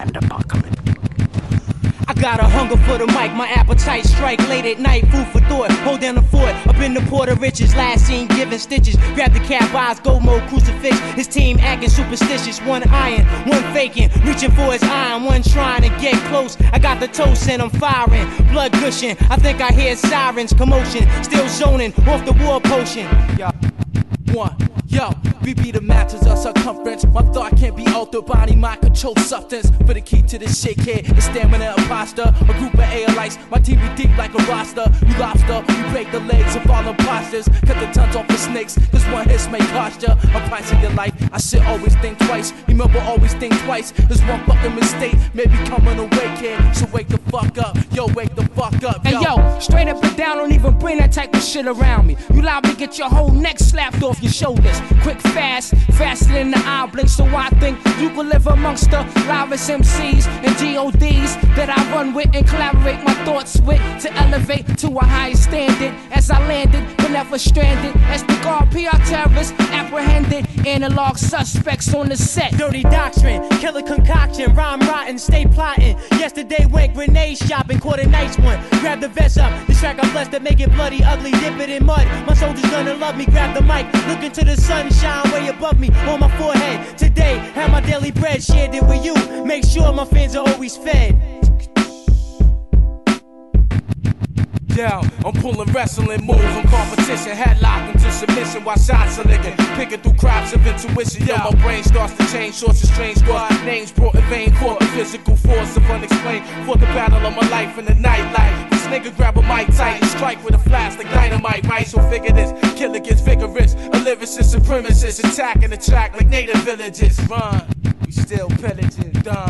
and apocalyptic. I got a hunger for the mic, my appetite strike late at night, food for thought. Hold down the fort, up in the port of riches. Last seen giving stitches. Grab the cap eyes, go mode crucifix. His team acting superstitious. One iron, one faking, reaching for his iron, one trying to get close. I got the toast and I'm firing, blood gushing. I think I hear sirens, commotion, still zoning off the war potion. One, yo, we be the matches of circumference. My thought can't be altered, body, mind control substance. For the key to this kid, is stamina imposter. A group of airlights, my team be deep like a roster. You lobster, you break the legs of all imposters. Cut the tons off the snakes, this one hit may cost ya. A price of your life, I should always think twice. Remember, always think twice. This one fucking mistake, maybe coming awake here. So wake the fuck up, yo, wake the fuck up. Yo. Hey yo, straight up and down, don't even bring that type of shit around me. You liable to get your whole neck slapped off your shoulders. Quick, fast, faster than the eye blink. So I think you can live amongst the loudest MCs and GODs that I run with and collaborate my thoughts with to elevate to a higher standard. As I landed, but never stranded. As the guard PR terrorists apprehended, analog suspects on the set. Dirty doctrine, killer concoction, rhyme rotten, stay plotting. Yesterday went grenade shopping, caught a nice one. Grab the vest up, the track I'm blessed to make it bloody, ugly, dip it in mud. My soldiers gonna love me, grab the mic, look into the sunshine way above me on my forehead. Today, have my daily bread, shared it with you. Make sure my fans are always fed. I'm pulling wrestling moves on competition, headlock into submission while shots are licking. Picking through crops of intuition, yo, my brain starts to change. Of strange squad names brought in vain, caught the physical force of unexplained. For the battle of my life in the nightlife. This nigga grab a mic tight and strike with a flash like dynamite, right? So figure this, killer gets vigorous. A lyricist supremacist attacking the track like native villages. Run, we still pillaging, done.